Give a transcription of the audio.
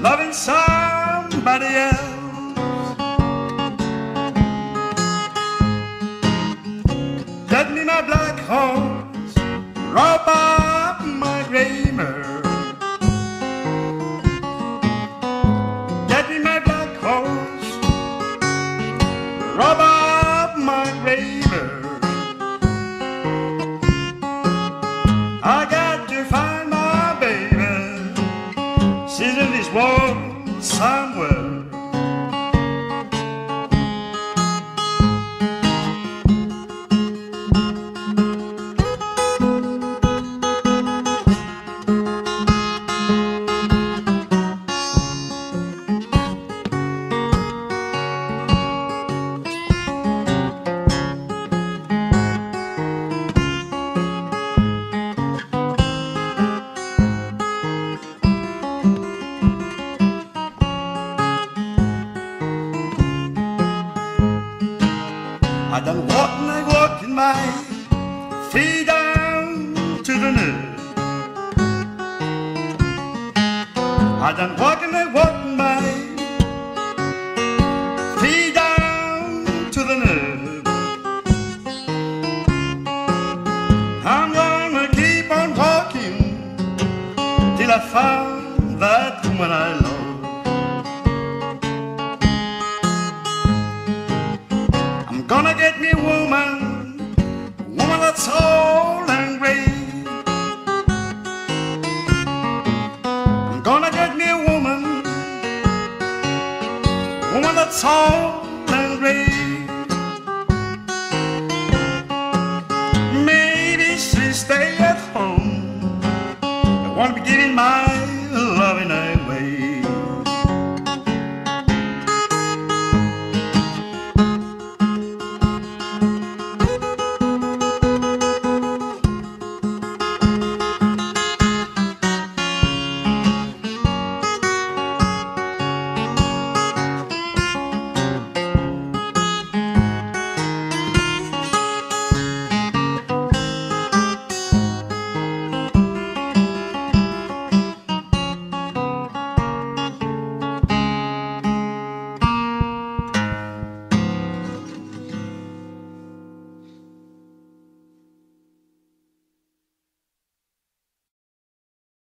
loving somebody else. Get me my black horse, World somewhere. I done walked walked in my feet down to the knee. I done I walked in my feet down to the knee. I'm gonna keep on walking till I find that woman I love. Gonna get me a woman, woman that's old and gray. I'm gonna get me a woman, woman that's old and gray. Maybe she'll stay at home. I wanna be giving my loving her.